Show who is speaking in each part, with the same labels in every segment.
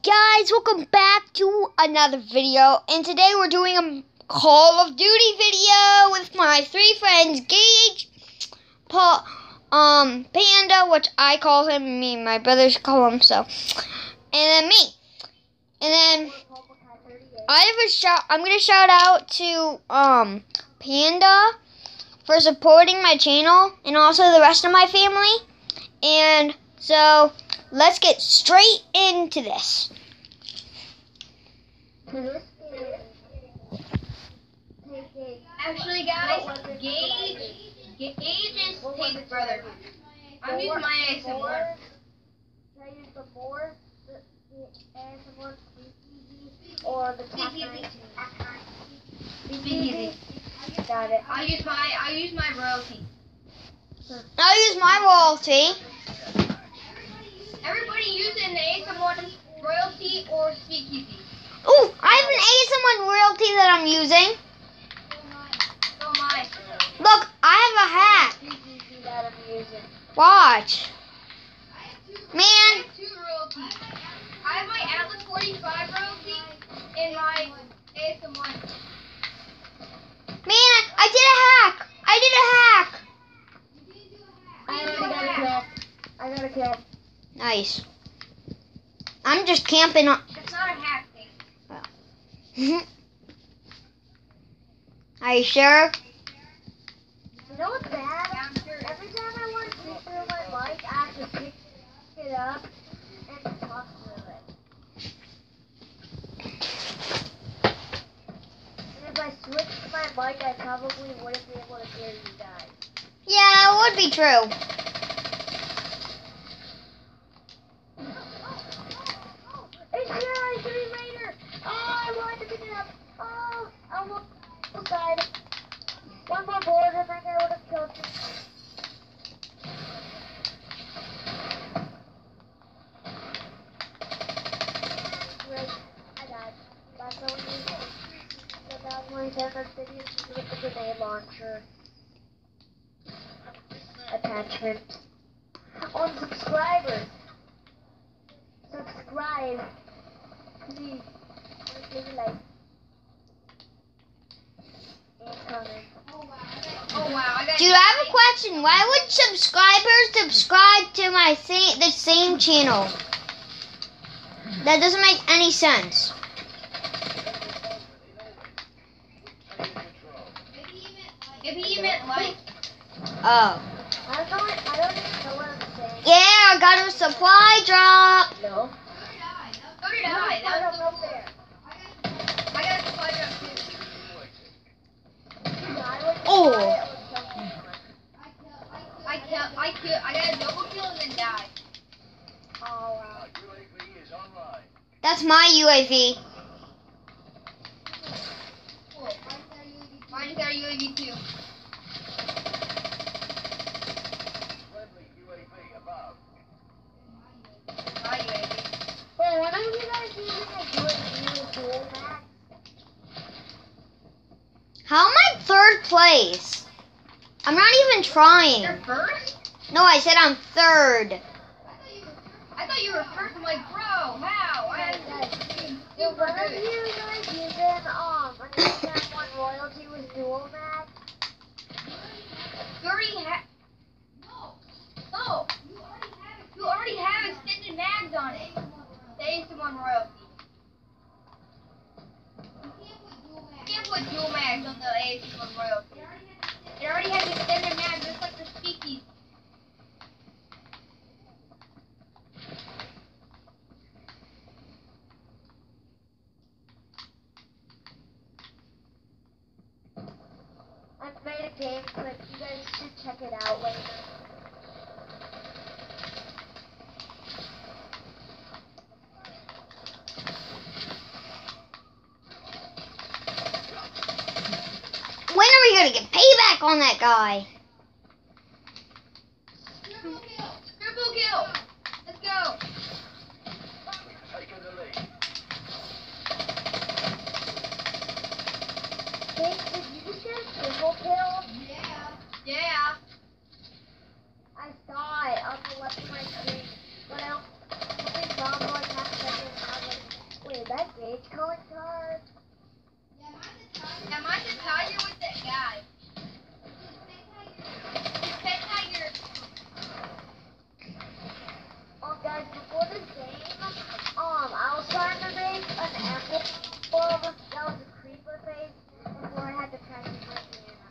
Speaker 1: guys, welcome back to another video. And today we're doing a Call of Duty video with my three friends, Gage, Paul, um, Panda, which I call him, me and my brothers call him so, and then me. And then I have a shout. I'm gonna shout out to um Panda for supporting my channel and also the rest of my family. And so let's get straight into this.
Speaker 2: Actually, guys, Gage, Gage is Tate's brother. I'm using my ASM1.
Speaker 3: Should I use the more, the, the ASM1 or the top
Speaker 2: Speakeasy.
Speaker 3: 19?
Speaker 2: Speakeasy.
Speaker 3: Got it.
Speaker 2: I use my I use my royalty.
Speaker 1: I'll use my royalty.
Speaker 2: Everybody using the ASM1 royalty or speakeasy.
Speaker 1: Ooh, I have an ASM1 royalty that I'm using.
Speaker 2: Am I.
Speaker 1: Look, I have a hat.
Speaker 3: Speakeasy that I'm.
Speaker 1: Watch. Man,
Speaker 2: have two royalties. I have my Atlas 45 royalty and my ASM1.
Speaker 1: man, I did a hack. I did a hack.
Speaker 3: I already got a kill. I got a kill.
Speaker 1: Nice. I'm just camping on.
Speaker 2: It's not a hack thing.
Speaker 1: Are you sure?
Speaker 3: You know what's bad?
Speaker 2: Yeah,
Speaker 3: Every time I want to speak through my mic, I have to pick it up and talk through it. And if I switched my mic, I probably wouldn't be able to hear you guys.
Speaker 1: Yeah, that would be true.
Speaker 3: It's here, I should be later. Oh, I wanted to pick it up. Oh, I almost died. One more board, and then I would have killed you. Right, I died. That's how we use it. So that's why I said that video is with the grenade launcher. Attachment. On subscribers subscribe. Please. Give a like. And comment.
Speaker 2: Oh wow, I got.
Speaker 1: Dude, I have a question. Why would subscribers subscribe to my same the same channel? That doesn't make any sense.
Speaker 2: Maybe you meant like.
Speaker 1: Oh.
Speaker 3: I don't know. I don't even know what I'm saying.
Speaker 1: Yeah, I got a supply drop.
Speaker 3: No.
Speaker 2: I.
Speaker 3: I
Speaker 1: Oh.
Speaker 2: I kill. I kill. I got a double kill and then.
Speaker 3: Oh wow.
Speaker 1: That's my UAV.
Speaker 2: Cool. Mine's our UAV too. My UAV.
Speaker 3: Wait, when are you guys using a UAV dual mags?
Speaker 1: How am I third place? I'm not even trying.
Speaker 2: You're first?
Speaker 1: No, I said I'm third.
Speaker 2: I thought you were first. I'm like, bro, how? I had
Speaker 3: Wait,
Speaker 2: super good.
Speaker 3: you guys using um an one royalty with dual mags?
Speaker 2: You already have. No. No. You already have extended mags on it. The ASM1 royalty. You can't put dual mags on the ASM1 royalty. It already has extended mags just like the speakies.
Speaker 3: I've made a game clip. You guys should check it out later.
Speaker 1: When are we gonna get payback on that guy?
Speaker 2: Scribble kill. Scribble kill. Let's go.
Speaker 3: Jake, did you just get a triple kill?
Speaker 2: Yeah. Yeah.
Speaker 3: I saw it on the left of my screen, but I don't think Bob like half a second. I was Gage calling cards.
Speaker 2: Yeah, mine's a tiger with that guy. Pet tiger.
Speaker 3: Um, guys, before this game, um, I was trying to make an emblem that was a creeper face before I had to practice my piano.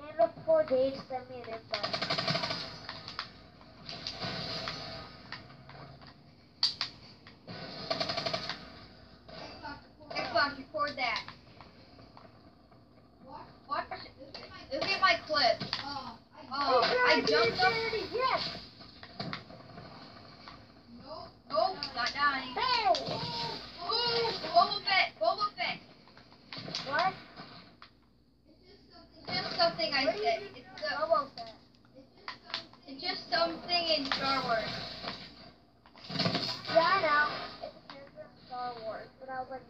Speaker 3: And before Gage sent me an.
Speaker 2: Xbox, record that. Watch it. Look at my clip. Oh, I oh, jumped up.
Speaker 3: Yes!
Speaker 2: Nope, not dying.
Speaker 3: Hey!
Speaker 2: Ooh, Boba Fett, Boba Fett.
Speaker 3: What?
Speaker 2: It's just something I
Speaker 3: What do you
Speaker 2: said.
Speaker 3: do
Speaker 2: It's,
Speaker 3: to
Speaker 2: uh,
Speaker 3: Boba Fett?
Speaker 2: it's just something in Star Wars.
Speaker 3: Yeah, I know. It's a character in Star Wars. But I was like,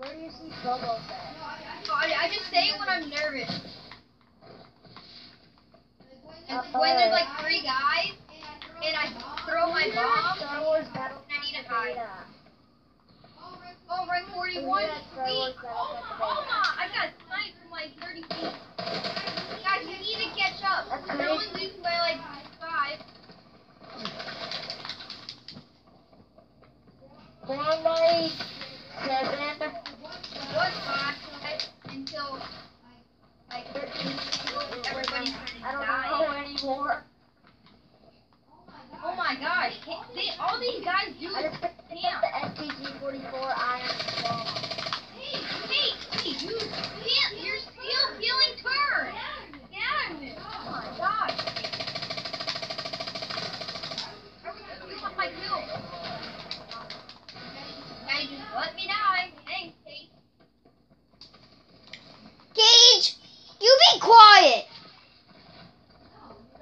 Speaker 3: where do you see Boba Fett?
Speaker 2: Oh, I, I just say it when I'm nervous. And when there's like three guys, and I throw my bomb,
Speaker 3: Star Wars Battle
Speaker 2: I need to hide. Oh, rank 41.
Speaker 3: Yeah,
Speaker 2: Sweet. Oh, my, I got sniped from like 30 feet. Guys, you need to catch up. We're
Speaker 3: great.
Speaker 2: losing by like five.
Speaker 3: One by seven.
Speaker 2: What five? Until like 13. Everybody's
Speaker 3: I don't
Speaker 2: dying.
Speaker 3: know anymore.
Speaker 2: Oh my gosh. Can't, they, all these guys do
Speaker 3: I
Speaker 2: is
Speaker 3: just picked up
Speaker 2: camp.
Speaker 3: the STG-44 Iron Claw.
Speaker 2: Hey, hey, hey, you, you, you're still feeling turn. Get out of it. Oh my gosh. You want my kill. Now you just let me die. Thanks, Kate.
Speaker 1: Gage, you be quiet.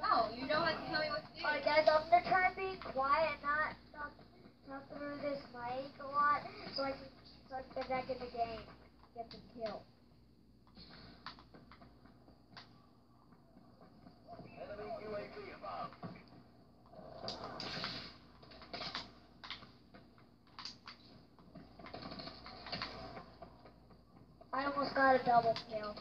Speaker 2: No, you don't have to tell me what to do.
Speaker 3: Alright guys, I'm gonna try and be quiet and not talk, talk through this mic a lot so I can so I can get back in the game. Get the kill. I almost got a double kill.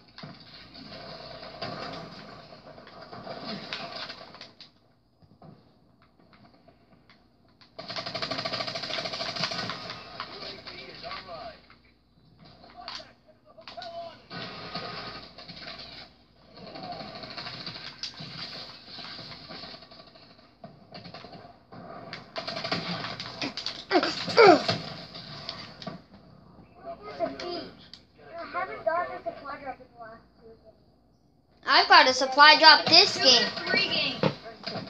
Speaker 3: Here's a beach. I haven't gotten a supply drop in the last two games.
Speaker 1: I've got a supply drop this game.
Speaker 2: to three games.
Speaker 3: Or six.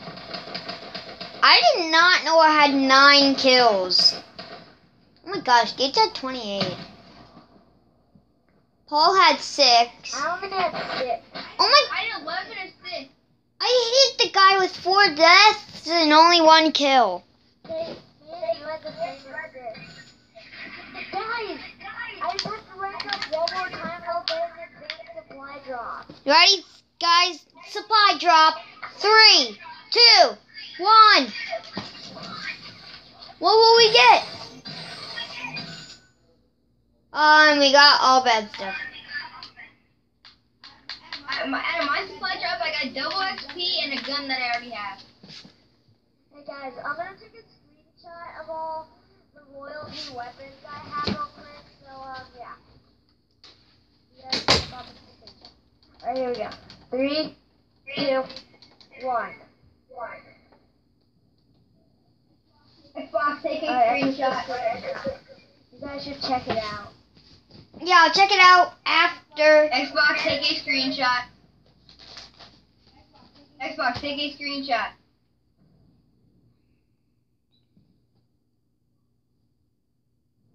Speaker 1: I did not know I had nine kills. Oh my gosh, Gates had 28. Paul had six.
Speaker 3: I only had six.
Speaker 1: Oh my,
Speaker 2: I had 11 assists.
Speaker 1: I hit the guy with four deaths and only one kill.
Speaker 3: They, me and you had the same assist. Guys, I have to rank up one more time there's an advanced supply drop.
Speaker 1: You ready, guys? Supply drop. Three, two, one. What will we get? Um, we got all bad stuff.
Speaker 2: I, my, out of my supply drop, I got double XP and a gun that I already have.
Speaker 3: Hey guys, I'm gonna take a screenshot of all the royalty weapons I have real quick. So um, yeah. You guys can stop and take a screenshot. Alright, here we go. Three, two, one.
Speaker 2: Xbox, take a
Speaker 3: Alright,
Speaker 2: screenshot.
Speaker 3: screenshot. You guys should check it out.
Speaker 1: Yeah, I'll check it out after.
Speaker 2: Xbox, take a screenshot. Xbox, take a screenshot.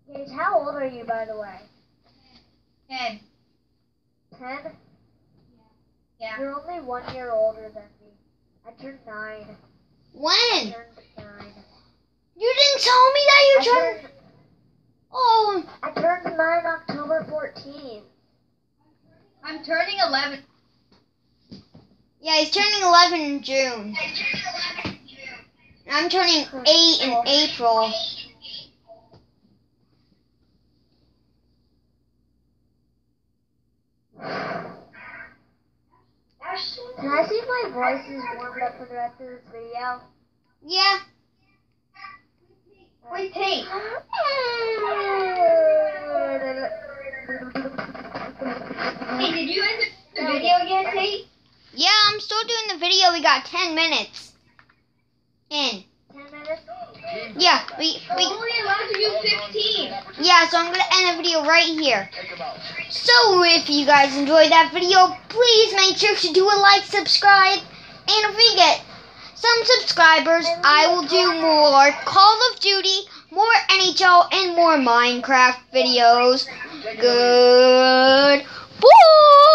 Speaker 3: Gage, how old are you, by the way?
Speaker 2: Ten.
Speaker 3: Ten?
Speaker 2: Yeah.
Speaker 3: You're only one year older than me. I turned nine. I
Speaker 1: When?
Speaker 3: turned nine.
Speaker 1: You didn't tell me that
Speaker 3: I
Speaker 1: you turned.
Speaker 3: turned,
Speaker 1: Oh,
Speaker 3: I turned nine October 14th.
Speaker 2: I'm turning 11.
Speaker 1: yeah, he's turning 11 in June. And I'm turning eight in April.
Speaker 3: I see if my voice is warmed up for the rest of this video?
Speaker 1: Yeah.
Speaker 2: Wait, Tate. Hey, did you end the video again, Tate?
Speaker 1: Yeah, I'm still doing the video. We got 10 minutes in. Yeah, we, we,
Speaker 2: only allowed to do 15.
Speaker 1: yeah, so I'm gonna end the video right here. So if you guys enjoyed that video, please make sure to do a like, subscribe, and if we get some subscribers, I will do more Call of Duty, more NHL, and more Minecraft videos. Good. Bye!